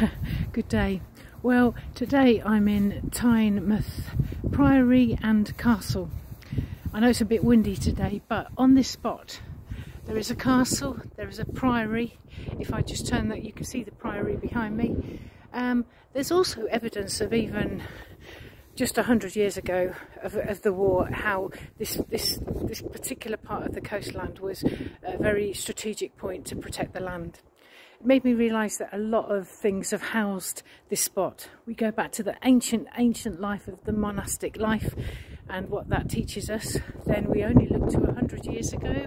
Good day. Well, today I'm in Tynemouth Priory and Castle. I know it's a bit windy today, but on this spot there is a castle, there is a priory. If I just turn that, you can see the priory behind me. Um, there's also evidence of even just a hundred years ago of, of, the war, how this, this this particular part of the coastland was a very strategic point to protect the land It made me realise that a lot of things have housed this spot. We go back to the ancient, ancient life of the monastic life and what that teaches us. Then we only look to a hundred years ago,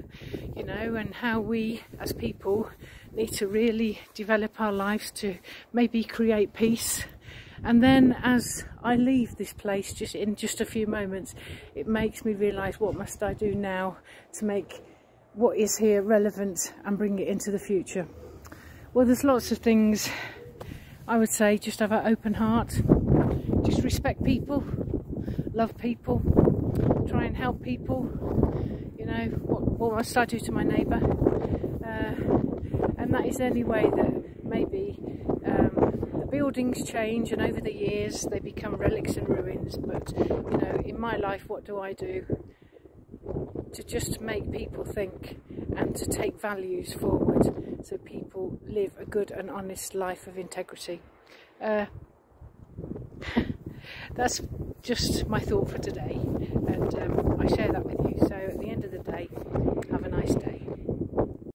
you know, and how we as people need to really develop our lives to maybe create peace. And then as I leave this place just in just a few moments, it makes me realise what must I do now to make what is here relevant and bring it into the future. Well, there's lots of things I would say just have an open heart, just respect people, love people, try and help people. You know, what, what must I do to my neighbour? Uh, and that is the only way that maybe buildings change and over the years they become relics and ruins. But, you know, in my life, what do I do? To just make people think and to take values forward so people live a good and honest life of integrity. Uh, that's just my thought for today, and um, I share that with you. So